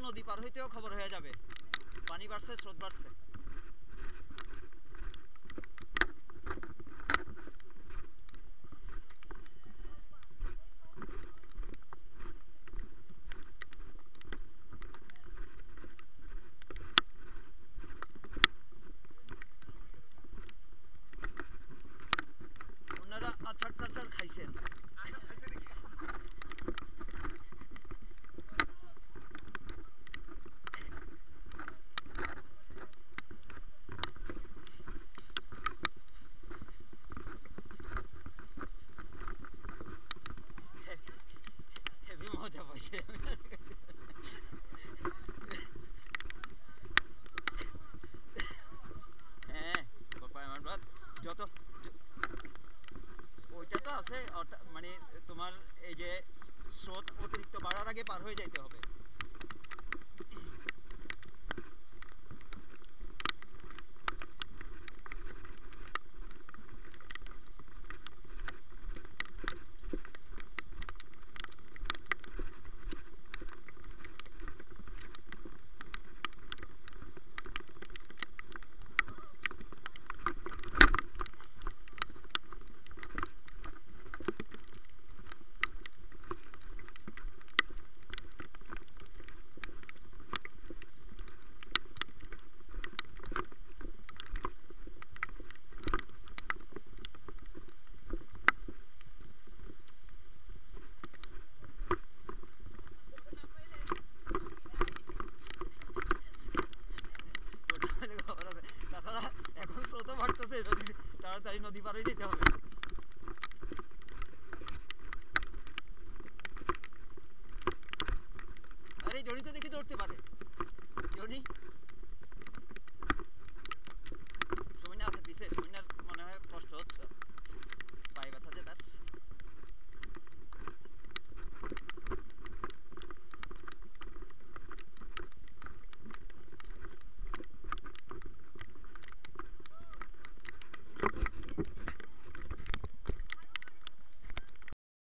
নদী পার হইতেও খবর হয়ে যাবে। পানি বাড়ছে স্রোত বাড়ছে। হ্যাঁ আমার বাদ। যত ওইটা তো আছে, অর্থাৎ মানে তোমার এই যে স্রোত অতিরিক্ত বাড়ার আগে পার হয়ে যাইতে হবে। নদী হয়ে যেতে হবে।